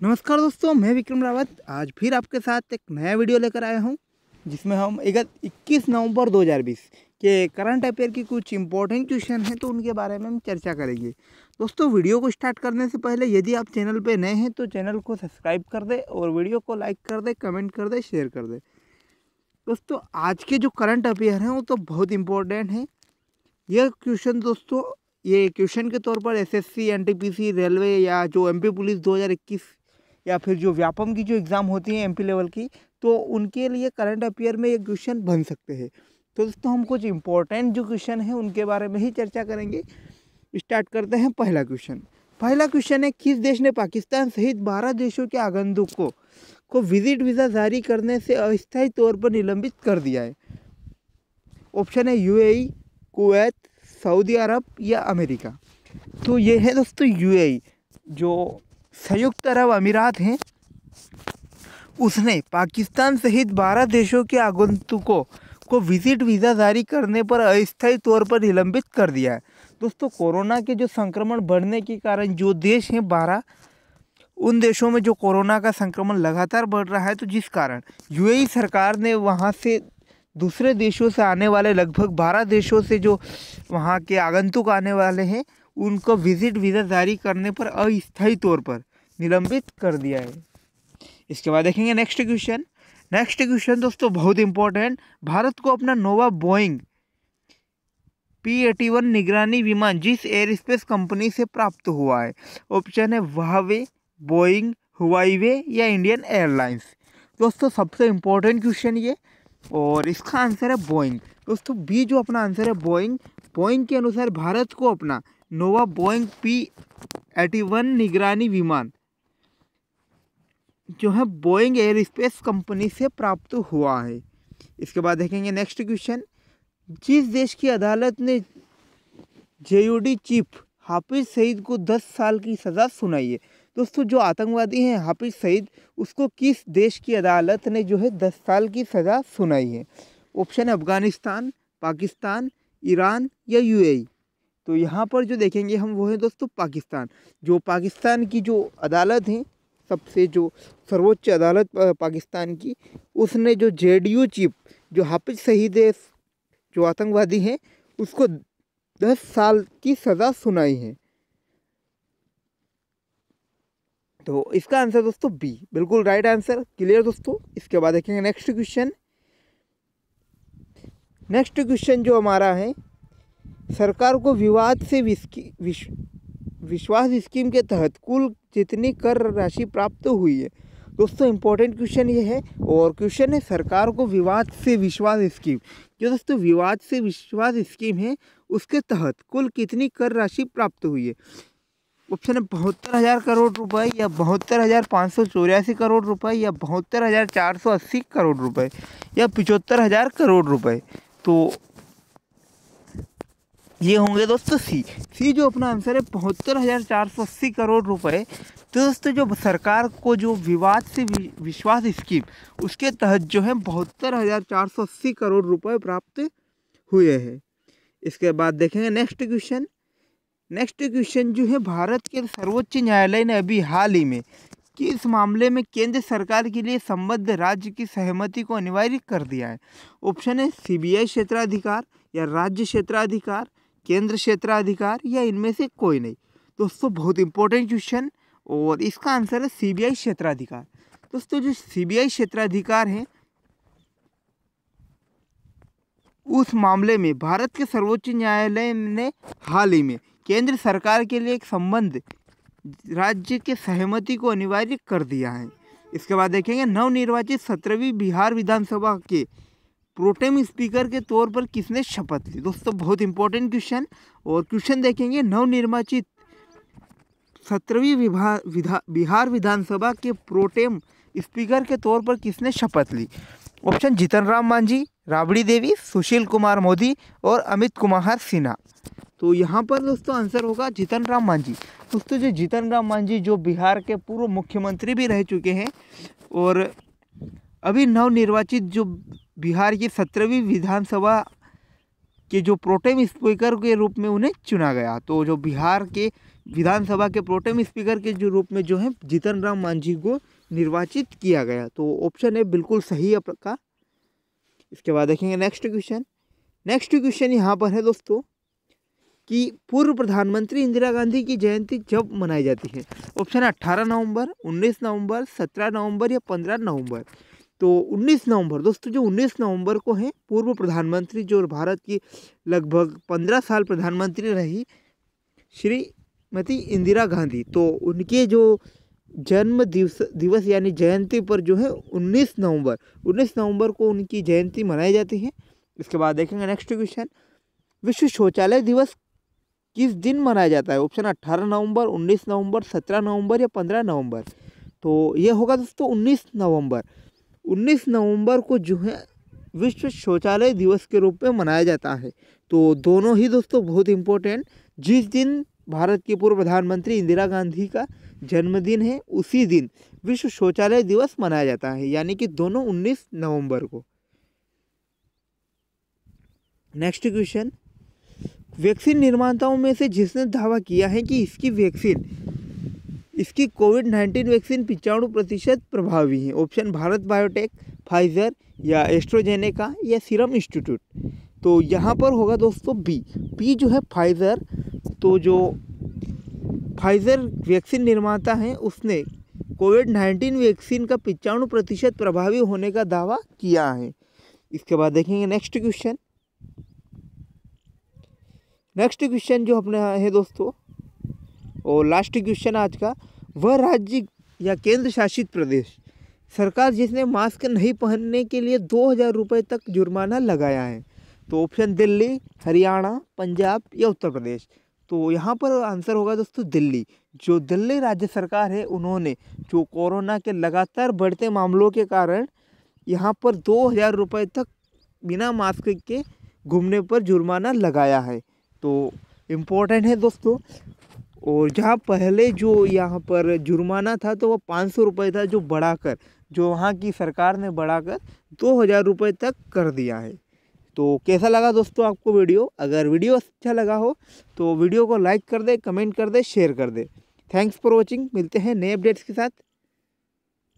नमस्कार दोस्तों, मैं विक्रम रावत। आज फिर आपके साथ एक नया वीडियो लेकर आया हूँ, जिसमें हम इक्कीस नवंबर 2020 के करंट अफेयर की कुछ इंपॉर्टेंट क्वेश्चन हैं तो उनके बारे में हम चर्चा करेंगे। दोस्तों, वीडियो को स्टार्ट करने से पहले यदि आप चैनल पर नए हैं तो चैनल को सब्सक्राइब कर दें और वीडियो को लाइक कर दें कमेंट कर दें शेयर कर दें। दोस्तों, आज के जो करंट अफेयर हैं, वो तो बहुत इम्पोर्टेंट हैं। यह क्वेश्चन दोस्तों, ये क्वेश्चन के तौर पर एसएससी एनटीपीसी रेलवे या जो एमपी पुलिस 2021 या फिर जो व्यापम की जो एग्ज़ाम होती है एमपी लेवल की तो उनके लिए करंट अफेयर में ये क्वेश्चन बन सकते हैं। तो दोस्तों, हम कुछ इंपॉर्टेंट जो क्वेश्चन है, उनके बारे में ही चर्चा करेंगे। स्टार्ट करते हैं पहला क्वेश्चन पहला क्वेश्चन है, किस देश ने पाकिस्तान सहित बारह देशों के आगंतुकों को विज़िट वीज़ा जारी करने से अस्थायी तौर पर निलंबित कर दिया है? ऑप्शन है यूएई कुवैत सऊदी अरब या अमेरिका तो ये है दोस्तों यूएई जो संयुक्त अरब अमीरात हैं। उसने पाकिस्तान सहित 12 देशों के आगंतुकों को विज़िट वीज़ा जारी करने पर अस्थायी तौर पर निलंबित कर दिया है। दोस्तों, कोरोना के जो संक्रमण बढ़ने के कारण जो देश हैं बारह, उन देशों में जो कोरोना का संक्रमण लगातार बढ़ रहा है तो जिस कारण यूएई सरकार ने वहाँ से दूसरे देशों से आने वाले लगभग बारह देशों से जो वहाँ के आगंतुक आने वाले हैं उनको विज़िट वीज़ा जारी करने पर अस्थायी तौर पर निलंबित कर दिया है। इसके बाद देखेंगे नेक्स्ट क्वेश्चन नेक्स्ट क्वेश्चन दोस्तों बहुत इंपॉर्टेंट भारत को अपना नोवा बोइंग पी एटी वन निगरानी विमान जिस एयर स्पेस कंपनी से प्राप्त हुआ है? ऑप्शन है वाहवे बोइंग हुआईवे या इंडियन एयरलाइंस दोस्तों सबसे इम्पोर्टेंट क्वेश्चन ये। और इसका आंसर है बोइंग दोस्तों बी जो अपना आंसर है बोइंग बोइंग के अनुसार भारत को अपना नोवा बोइंग पी एटी वन निगरानी विमान, जो है बोइंग एयर स्पेस कंपनी से प्राप्त हुआ है। इसके बाद देखेंगे नेक्स्ट क्वेश्चन जिस देश की अदालत ने जेयूडी चीफ हाफिज सईद को 10 साल की सज़ा सुनाई है, दोस्तों जो आतंकवादी हैं, हाफिज सईद, उसको किस देश की अदालत ने जो है 10 साल की सज़ा सुनाई है? ऑप्शन है अफ़गानिस्तान, पाकिस्तान, ईरान या यूएई तो यहाँ पर जो देखेंगे हम वो है दोस्तों पाकिस्तान। जो पाकिस्तान की जो अदालत है, सबसे जो सर्वोच्च अदालत पाकिस्तान की, उसने जो जेडीयू चीफ, जो हाफिज शहीद जो आतंकवादी हैं, उसको दस साल की सज़ा सुनाई है। तो इसका आंसर दोस्तों बी। बिल्कुल राइट आंसर क्लियर दोस्तों। इसके बाद देखेंगे नेक्स्ट क्वेश्चन नेक्स्ट क्वेश्चन जो हमारा है सरकार को विवाद से विश, विश्वास स्कीम के तहत कुल जितनी कर राशि प्राप्त हुई है। दोस्तों इम्पोर्टेंट क्वेश्चन ये है और क्वेश्चन है सरकार को विवाद से विश्वास स्कीम। जो दोस्तों विवाद से विश्वास स्कीम है उसके तहत कुल कितनी कर राशि प्राप्त हुई है? ऑप्शन है बहत्तर हज़ार करोड़ रुपए या बहत्तर हज़ार पाँच सौ चौरासी करोड़ रुपए या बहत्तर हज़ार चार सौ अस्सी करोड़ रुपए या पिचहत्तर हज़ार करोड़ रुपए। तो ये होंगे दोस्तों सी। सी जो अपना आंसर है बहत्तर हज़ार चार सौ अस्सी करोड़ रुपए। तो दोस्तों जो सरकार को जो विवाद से विश्वास स्कीम, उसके तहत जो है बहत्तर हज़ार चार सौ अस्सी करोड़ रुपए प्राप्त हुए हैं। इसके बाद देखेंगे नेक्स्ट क्वेश्चन नेक्स्ट क्वेश्चन जो है, भारत के सर्वोच्च न्यायालय ने अभी हाल ही में कि इस मामले में केंद्र सरकार के लिए संबद्ध राज्य की सहमति को अनिवार्य कर दिया है। ऑप्शन है सीबीआई क्षेत्राधिकार या राज्य क्षेत्राधिकार। केंद्र क्षेत्राधिकार या इनमें से कोई नहीं। दोस्तों, बहुत इंपॉर्टेंट क्वेश्चन और इसका आंसर है सीबीआई क्षेत्राधिकार। दोस्तों, जो सीबीआई क्षेत्राधिकार है, उस मामले में भारत के सर्वोच्च न्यायालय ने हाल ही में केंद्र सरकार के लिए एक संबंध राज्य के सहमति को अनिवार्य कर दिया है। इसके बाद देखेंगे नवनिर्वाचित सत्रहवीं बिहार विधानसभा के प्रोटेम स्पीकर के तौर पर किसने शपथ ली? दोस्तों, बहुत इंपॉर्टेंट क्वेश्चन और क्वेश्चन देखेंगे नवनिर्वाचित सत्रहवीं विभा, विधा, बिहार विधानसभा के प्रोटेम स्पीकर के तौर पर किसने शपथ ली? ऑप्शन जीतन राम मांझी, राबड़ी देवी, सुशील कुमार मोदी और अमित कुमार सिन्हा। तो यहाँ पर दोस्तों आंसर होगा जीतन राम मांझी। दोस्तों, जो जीतन राम मांझी, जो बिहार के पूर्व मुख्यमंत्री भी रह चुके हैं और अभी नवनिर्वाचित जो बिहार की सत्रहवीं विधानसभा के जो प्रोटेम स्पीकर के रूप में उन्हें चुना गया। तो जो बिहार के विधानसभा के प्रोटेम स्पीकर के जो रूप में जो है जीतन राम मांझी को निर्वाचित किया गया। तो ऑप्शन है बिल्कुल सही आपका। इसके बाद देखेंगे नेक्स्ट क्वेश्चन नेक्स्ट क्वेश्चन यहाँ पर है दोस्तों, कि पूर्व प्रधानमंत्री इंदिरा गांधी की जयंती जब मनाई जाती है? ऑप्शन है अट्ठारह नवंबर, उन्नीस नवंबर, सत्रह नवंबर या पंद्रह नवंबर। तो 19 नवंबर, दोस्तों, जो 19 नवंबर को है, पूर्व प्रधानमंत्री जो भारत की लगभग 15 साल प्रधानमंत्री रही, श्रीमती इंदिरा गांधी। तो उनके जो जन्म दिवस दिवस यानी जयंती पर जो है 19 नवंबर 19 नवंबर को उनकी जयंती मनाई जाती है। इसके बाद देखेंगे नेक्स्ट क्वेश्चन विश्व शौचालय दिवस किस दिन मनाया जाता है? ऑप्शन अट्ठारह नवंबर, उन्नीस नवंबर, सत्रह नवंबर या पंद्रह नवंबर? तो ये होगा दोस्तों उन्नीस नवंबर। उन्नीस नवंबर को जो है विश्व शौचालय दिवस के रूप में मनाया जाता है। तो दोनों ही दोस्तों बहुत इम्पोर्टेंट जिस दिन भारत की पूर्व प्रधानमंत्री इंदिरा गांधी का जन्मदिन है, उसी दिन विश्व शौचालय दिवस मनाया जाता है, यानी कि दोनों 19 नवंबर को। नेक्स्ट क्वेश्चन वैक्सीन निर्माताओं में से जिसने दावा किया है कि इसकी वैक्सीन इसकी कोविड नाइन्टीन वैक्सीन पिचाणु प्रतिशत प्रभावी है। ऑप्शन भारत बायोटेक, फाइजर या एस्ट्रोजेनेका या सीरम इंस्टीट्यूट। तो यहाँ पर होगा दोस्तों बी। बी जो है फाइजर। तो जो फाइजर वैक्सीन निर्माता है, उसने कोविड नाइन्टीन वैक्सीन का पिचाणु प्रतिशत प्रभावी होने का दावा किया है। इसके बाद देखेंगे नेक्स्ट क्वेश्चन। नेक्स्ट क्वेश्चन जो अपने है दोस्तों और लास्ट क्वेश्चन आज का, वह राज्य या केंद्र शासित प्रदेश? सरकार जिसने मास्क नहीं पहनने के लिए दो हज़ार रुपये तक जुर्माना लगाया है तो ऑप्शन दिल्ली, हरियाणा, पंजाब या उत्तर प्रदेश? तो यहाँ पर आंसर होगा दोस्तों दिल्ली। जो दिल्ली राज्य सरकार है, उन्होंने जो कोरोना के लगातार बढ़ते मामलों के कारण यहाँ पर दो हज़ार रुपये तक बिना मास्क के घूमने पर जुर्माना लगाया है तो इम्पोर्टेंट है दोस्तों। और जहाँ पहले जो यहाँ पर जुर्माना था तो वह पाँच सौ रुपये था जो बढ़ाकर, जो वहाँ की सरकार ने बढ़ाकर दो हज़ार रुपये तक कर दिया है। तो कैसा लगा दोस्तों आपको वीडियो? अगर वीडियो अच्छा लगा हो तो वीडियो को लाइक कर दे, कमेंट कर दे, शेयर कर दे। थैंक्स फॉर वॉचिंग, मिलते हैं नए अपडेट्स के साथ।